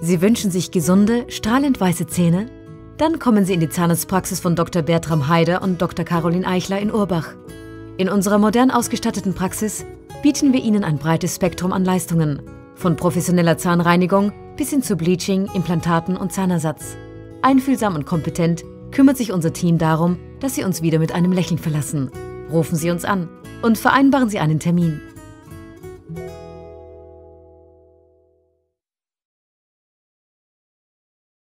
Sie wünschen sich gesunde, strahlend weiße Zähne? Dann kommen Sie in die Zahnarztpraxis von Dr. Bertram Heider und Dr. Caroline Eichler in Urbach. In unserer modern ausgestatteten Praxis bieten wir Ihnen ein breites Spektrum an Leistungen, von professioneller Zahnreinigung bis hin zu Bleaching, Implantaten und Zahnersatz. Einfühlsam und kompetent kümmert sich unser Team darum, dass Sie uns wieder mit einem Lächeln verlassen. Rufen Sie uns an und vereinbaren Sie einen Termin.